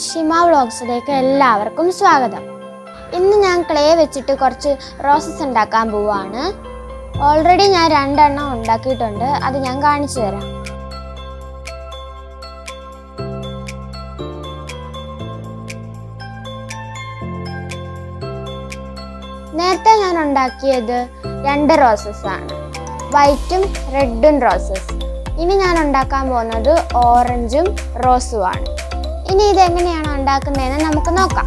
ഷിമ വ്ളോഗ്സിലേക്ക് എല്ലാവർക്കും സ്വാഗതം. ഇന്ന് ഞാൻ ക്ലേ വെച്ചിട്ട് കുറച്ച് റോസസ് ഉണ്ടാക്കാൻ പോവാണ്. ഓൾറെഡി ഞാൻ രണ്ടെണ്ണം ഉണ്ടാക്കിയിട്ടുണ്ട്. അത് ഞാൻ കാണിച്ചു തരാം. നേരത്തെ ഞാൻ ഉണ്ടാക്കിയത് രണ്ട് റോസസ് ആണ്. വൈറ്റും റെഡും റോസസ് ഇനി ഞാൻ ഉണ്ടാക്കാൻ പോകുന്നത് ഓറഞ്ചും റോസും ഇനി ഇതെങ്ങനെയാണ് ഉണ്ടാക്കുന്നതെന്ന് നമുക്ക് നോക്കാം.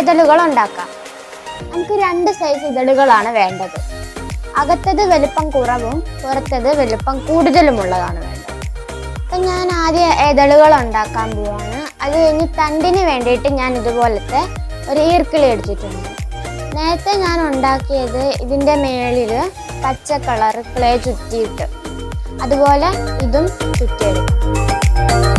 ഇതളുകൾ ഉണ്ടാക്കാം നമുക്ക് രണ്ട് സൈസ് ഇതളുകളാണ് വേണ്ടത്. അകത്തത് വലുപ്പം കുറവും പുറത്തത് വലുപ്പം കൂടുതലുമുള്ളതാണ് വേണ്ടത്. അപ്പം ഞാൻ ആദ്യം ഇതളുകൾ ഉണ്ടാക്കാൻ പോവാണ്. അത് കഴിഞ്ഞ് തണ്ടിന് വേണ്ടിയിട്ട് ഞാൻ ഇതുപോലത്തെ ഒരു ഈർക്കിളി എടുത്തിട്ടുണ്ട്. നേരത്തെ ഞാൻ ഉണ്ടാക്കിയത് ഇതിന്റെ മേളിൽ പച്ച കളർ ക്ലേ ചുറ്റിയിട്ട്. അതുപോലെ ഇതും ചുറ്റിയെടുക്കും.